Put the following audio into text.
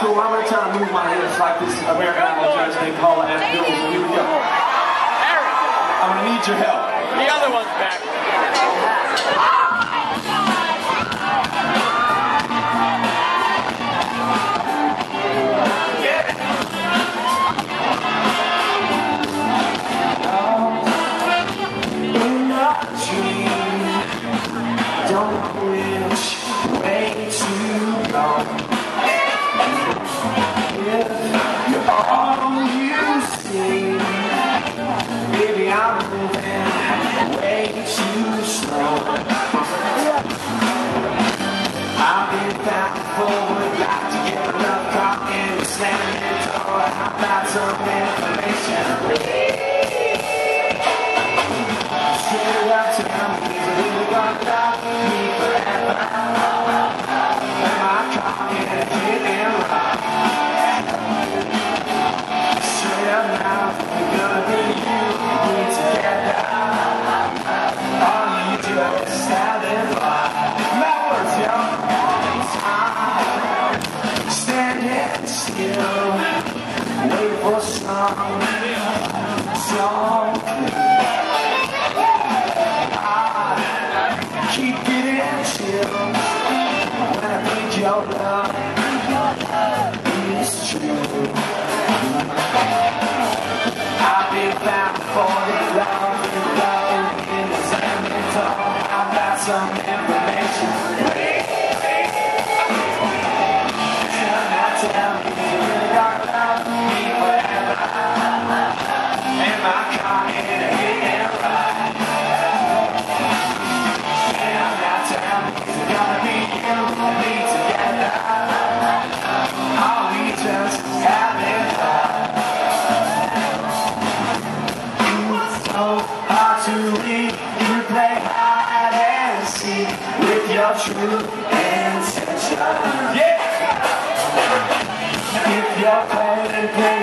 cool. I'm going to try to move my hips like this American Idol judge named Paula Abdul. Here we go. I'm going to need your help. The other one's back. Don't you see? Baby, I'm moving way too slow I've been back and forward, back get love, talking, slamming the oh, door How about something Standing still, wait for some. I keep when I your love true. I've been for love, love. I've got some. True and sunshine. Yeah. If you're cold and.